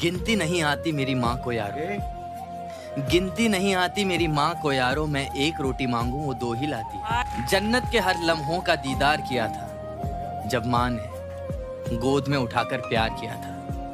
गिनती नहीं आती मेरी माँ को यारो। गिनती नहीं आती मेरी माँ को यारो, मैं एक रोटी मांगू, वो दो ही लाती जन्नत के हर लम्हों का दीदार किया था, जब माँ ने गोद में उठाकर प्यार किया था।